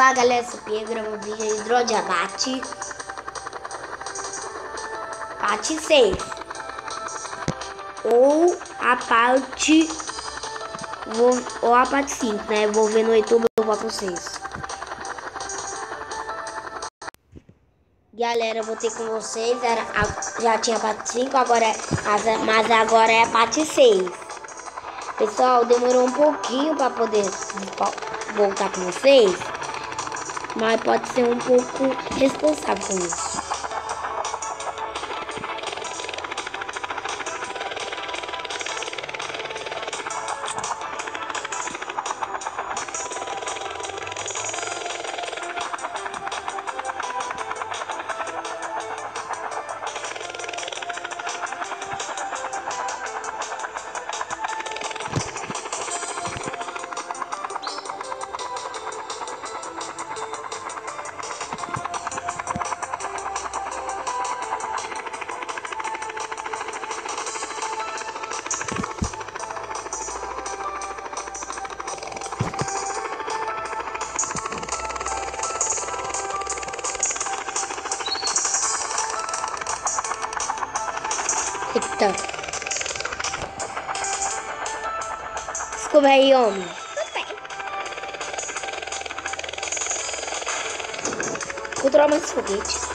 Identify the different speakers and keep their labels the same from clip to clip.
Speaker 1: Fala galera, sou Pedro, gravando um vídeo de hidrodiabate Parte 6 Ou a parte Ou a parte 5, né? Vou ver no YouTube eu vou com vocês. Galera, eu vou ter com vocês era, Já tinha a parte 5, agora é, mas agora é a parte 6 Pessoal, demorou um pouquinho para poder voltar com vocês mas pode ser um pouco responsável com isso. Eita. Desculpa aí, homem. Controla mais foguete.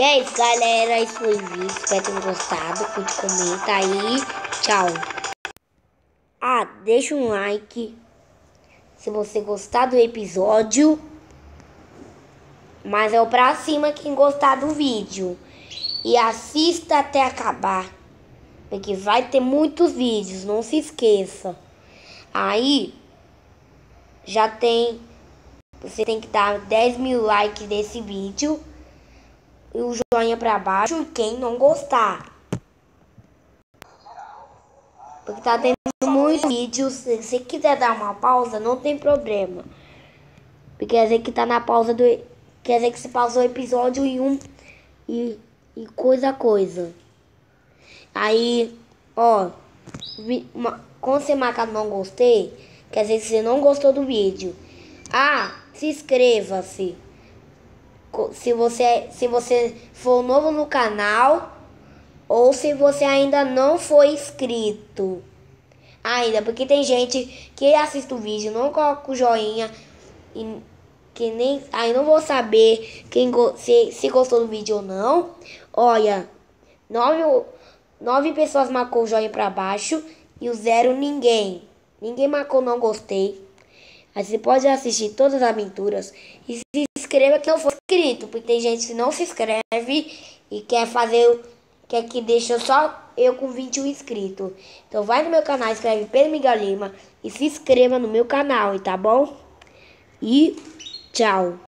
Speaker 1: E é isso, galera. Esse foi o vídeo. Espero que tenham gostado. Curte, comenta aí. Tchau. Ah, deixa um like se você gostar do episódio. Mas é o pra cima quem gostar do vídeo. E assista até acabar. Porque vai ter muitos vídeos, não se esqueça. Aí, já tem... Você tem que dar 10 mil likes nesse vídeo e o joinha para baixo quem não gostar. Porque tá tendo muitos vídeos. Se você quiser dar uma pausa, não tem problema. Porque quer dizer que tá na pausa do. Quer dizer que você pausou o episódio em um. E, e coisa coisa. Aí, ó. Uma, quando você marcar não gostei, quer dizer que você não gostou do vídeo. Ah, se inscreva-se se você, se você for novo no canal ou se você ainda não foi inscrito. Ainda, porque tem gente que assiste o vídeo, não coloca o joinha e que nem aí não vou saber quem se, se gostou do vídeo ou não. Olha, nove, nove pessoas marcou o joinha para baixo e o zero ninguém. Ninguém marcou não gostei. Aí você pode assistir todas as aventuras e se inscreva que não for inscrito, porque tem gente que não se inscreve e quer fazer, quer que deixa só eu com 21 inscritos. Então vai no meu canal, escreve Pedro Miguel Lima e se inscreva no meu canal, tá bom? E tchau!